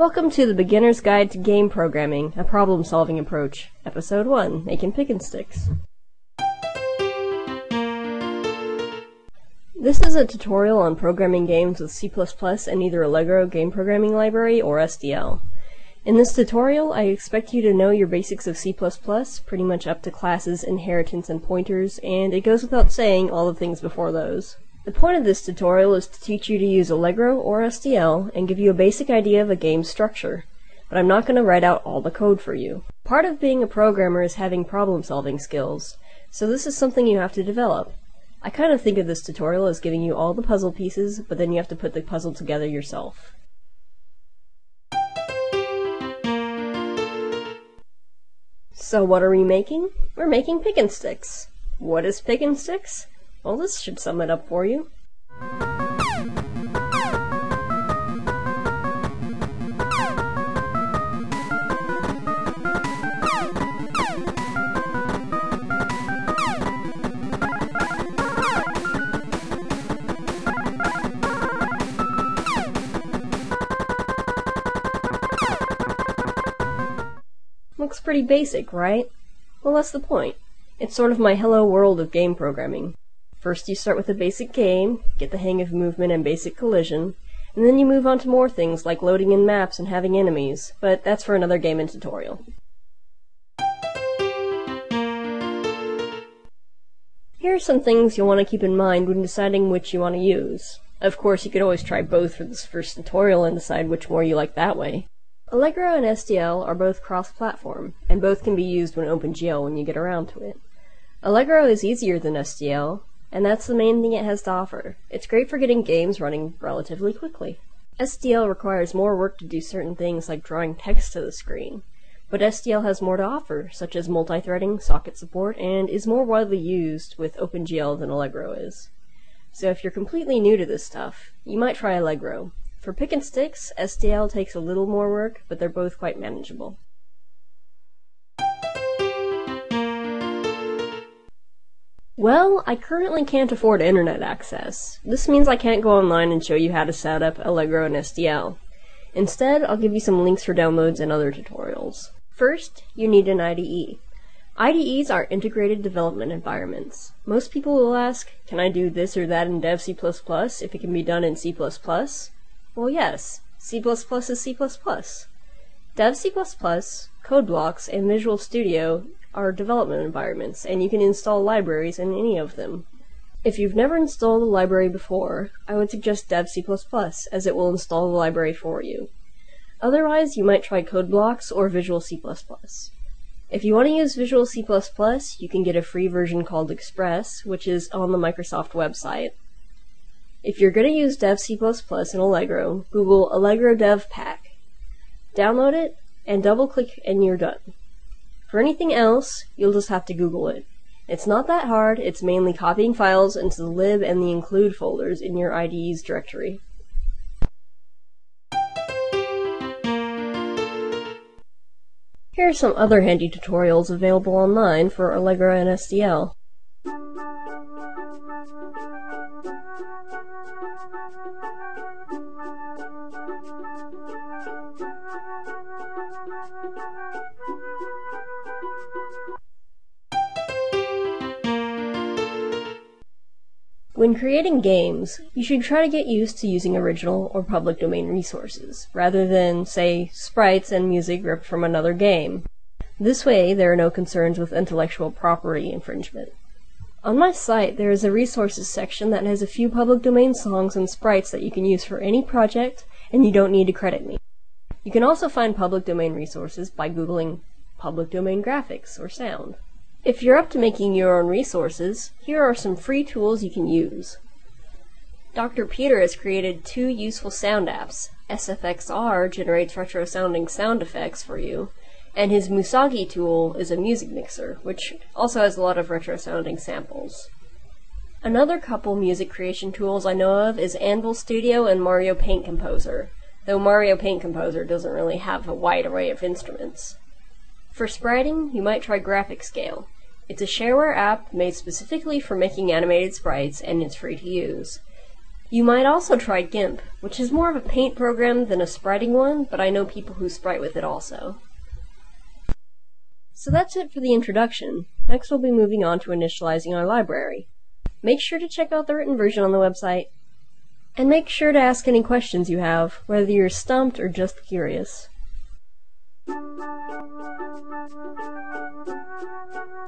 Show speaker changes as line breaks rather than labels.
Welcome to the Beginner's Guide to Game Programming, a problem solving approach, Episode 1 Making Pickin' Sticks. This is a tutorial on programming games with C++ and either Allegro Game Programming Library or SDL. In this tutorial, I expect you to know your basics of C++, pretty much up to classes, inheritance, and pointers, and it goes without saying all the things before those. The point of this tutorial is to teach you to use Allegro or SDL and give you a basic idea of a game's structure, but I'm not going to write out all the code for you. Part of being a programmer is having problem solving skills, so this is something you have to develop. I kind of think of this tutorial as giving you all the puzzle pieces, but then you have to put the puzzle together yourself. So what are we making? We're making Pickin' Sticks. What is Pickin' Sticks? Well, this should sum it up for you. Looks pretty basic, right? Well, that's the point. It's sort of my hello world of game programming. First you start with a basic game, get the hang of movement and basic collision, and then you move on to more things like loading in maps and having enemies, but that's for another game and tutorial. Here are some things you'll want to keep in mind when deciding which you want to use. Of course, you could always try both for this first tutorial and decide which more you like that way. Allegro and SDL are both cross-platform, and both can be used when OpenGL when you get around to it. Allegro is easier than SDL, and that's the main thing it has to offer. It's great for getting games running relatively quickly. SDL requires more work to do certain things like drawing text to the screen, but SDL has more to offer, such as multi-threading, socket support, and is more widely used with OpenGL than Allegro is. So if you're completely new to this stuff, you might try Allegro. For Pickin' Sticks, SDL takes a little more work, but they're both quite manageable. Well, I currently can't afford internet access. This means I can't go online and show you how to set up Allegro and SDL. Instead, I'll give you some links for downloads and other tutorials. First, you need an IDE. IDEs are integrated development environments. Most people will ask, can I do this or that in Dev C++ if it can be done in C++? Well, yes, C++ is C++. Dev C++, CodeBlocks, and Visual Studio are development environments, and you can install libraries in any of them. If you've never installed a library before, I would suggest Dev C++, as it will install the library for you. Otherwise, you might try CodeBlocks or Visual C++. If you want to use Visual C++, you can get a free version called Express, which is on the Microsoft website. If you're going to use Dev C++ in Allegro, Google Allegro DevPak. Download it, and double-click and you're done. For anything else, you'll just have to Google it. It's not that hard, it's mainly copying files into the lib and the include folders in your IDE's directory. Here are some other handy tutorials available online for Allegro and SDL. When creating games, you should try to get used to using original or public domain resources, rather than, say, sprites and music ripped from another game. This way, there are no concerns with intellectual property infringement. On my site, there is a resources section that has a few public domain songs and sprites that you can use for any project, and you don't need to credit me. You can also find public domain resources by googling public domain graphics or sound. If you're up to making your own resources, here are some free tools you can use. DrPetter has created two useful sound apps. SFXR generates retro-sounding sound effects for you, and his Musagi tool is a music mixer, which also has a lot of retro-sounding samples. Another couple music creation tools I know of is Anvil Studio and Mario Paint Composer, though Mario Paint Composer doesn't really have a wide array of instruments. For spriting, you might try GraphicsGale. It's a shareware app made specifically for making animated sprites, and it's free to use. You might also try GIMP, which is more of a paint program than a spriting one, but I know people who sprite with it also. So that's it for the introduction. Next we'll be moving on to initializing our library. Make sure to check out the written version on the website. And make sure to ask any questions you have, whether you're stumped or just curious. Thank you.